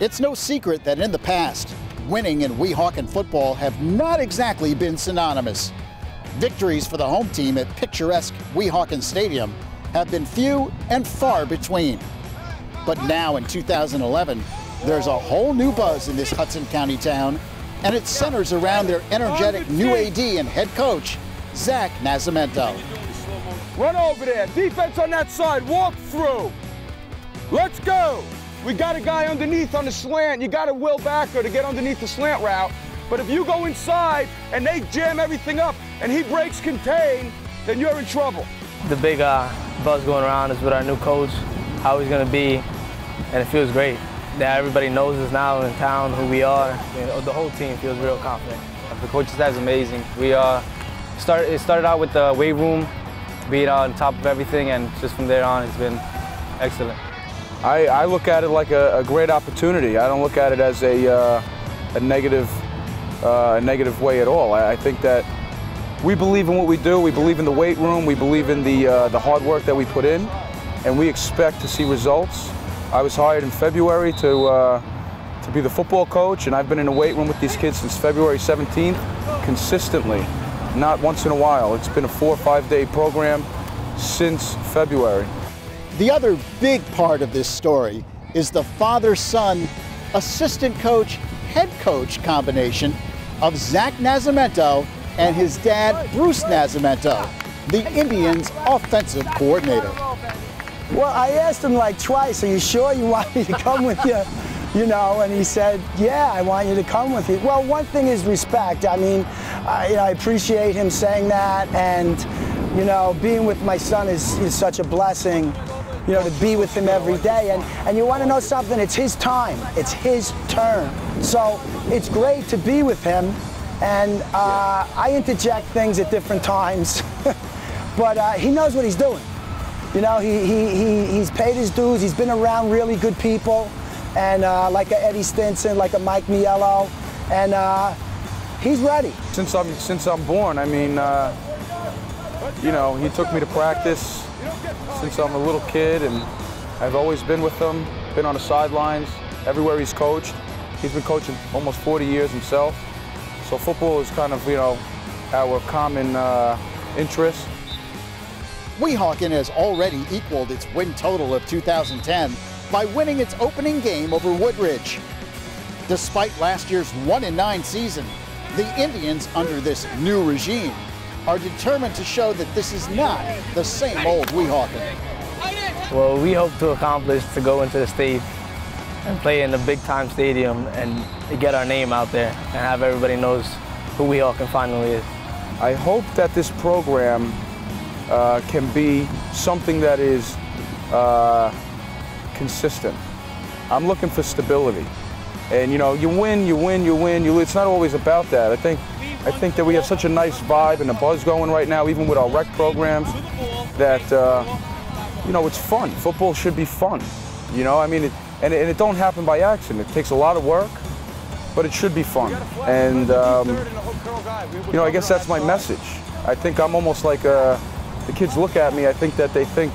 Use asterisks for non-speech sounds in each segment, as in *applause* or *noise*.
It's no secret that in the past, winning in Weehawken football have not exactly been synonymous. Victories for the home team at picturesque Weehawken Stadium have been few and far between. But now in 2011, there's a whole new buzz in this Hudson County town, and it centers around their energetic new AD and head coach, Zach Nascimento. Run over there. Defense on that side. Walk through. Let's go. We got a guy underneath on the slant. You got to will backer to get underneath the slant route. But if you go inside and they jam everything up and he breaks contain, then you're in trouble. The big uh, buzz going around is with our new coach, how he's going to be, and it feels great. That everybody knows us now in town, who we are. You know, the whole team feels real confident. The coaching staff is amazing. We uh, started, it started out with the weight room, being on top of everything, and just from there on, it's been excellent. I, I look at it like a, a, great opportunity. I don't look at it as a, uh, a negative, uh, a negative way at all. I, I, think that we believe in what we do. We believe in the weight room. We believe in the, uh, the hard work that we put in, and we expect to see results. I was hired in February to, uh, to be the football coach, and I've been in the weight room with these kids since February 17th, consistently, not once in a while. It's been a four or five day program since February. The other big part of this story is the father-son, assistant coach, head coach combination of Zach Nascimento and his dad, Bruce Nascimento, the Indians' offensive coordinator. Well, I asked him like twice, are you sure you want me to come with you? You know, and he said, yeah, I want you to come with you. Well, one thing is respect. I mean, I, you know, I appreciate him saying that, and, you know, being with my son is, is such a blessing you know, to be with him every day. And, and you want to know something? It's his time. It's his turn. So it's great to be with him. And uh, I interject things at different times. *laughs* but uh, he knows what he's doing. You know, he, he, he, he's paid his dues. He's been around really good people. And uh, like a Eddie Stinson, like a Mike Miello. And uh, he's ready. Since I'm, since I'm born, I mean, uh, you know, he took me to practice since I'm a little kid, and I've always been with him, been on the sidelines, everywhere he's coached. He's been coaching almost 40 years himself. So football is kind of, you know, our common uh, interest. Weehawken has already equaled its win total of 2010 by winning its opening game over Woodridge. Despite last year's 1-9 season, the Indians, under this new regime, are determined to show that this is not the same old Weehawken. Well, we hope to accomplish to go into the state and play in a big time stadium and get our name out there and have everybody knows who Weehawken finally is. I hope that this program uh, can be something that is uh, consistent. I'm looking for stability. And you know, you win, you win, you win, you It's not always about that. I think I think that we have such a nice vibe and a buzz going right now, even with our rec programs, that, uh, you know, it's fun. Football should be fun. You know, I mean, it, and, it, and it don't happen by accident. It takes a lot of work, but it should be fun. And, um, you know, I guess that's my message. I think I'm almost like, uh, the kids look at me, I think that they think,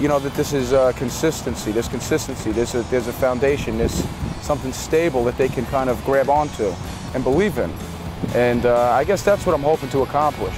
you know, that this is uh, consistency, there's consistency, there's a, there's a foundation, there's something stable that they can kind of grab onto and believe in. And uh, I guess that's what I'm hoping to accomplish.